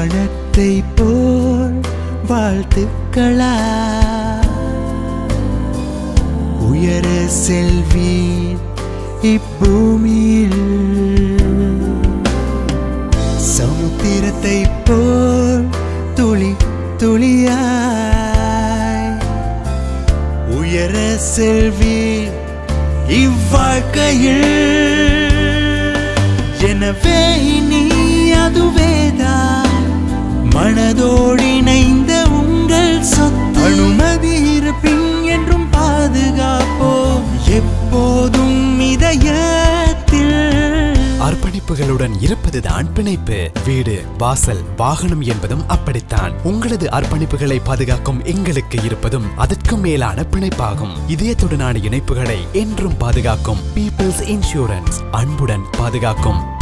வானத்தை போல் வாழ்த்துக்களா? உயர செல்வி இப்பூமியில். சமுத்திரத்தை போல் துளி துளியாய். உயர செல்வி இவ்வாழ்க்கையில். எனவே நீ அதுவேதான் மனதோடிணைந்த உங்கள் சொத்து. அனுமதி இருப்பின் என்றும் பாதுகாப்போம் எப்போதும் இதயத்தில். அர்ப்பணிப்புகளுடன் இருப்பதுதான் பிணைப்பு. வீடு வாசல் வாகனம் என்பதும் அப்படித்தான். உங்களது அர்ப்பணிப்புகளை பாதுகாக்கும் எங்களுக்கு இருப்பதும் அதற்கும் மேலான பிணைப்பாகும். இதயத்துடனான இணைப்புகளை என்றும் பாதுகாக்கும். பீப்பிள்ஸ் இன்சூரன்ஸ் அன்புடன் பாதுகாக்கும்.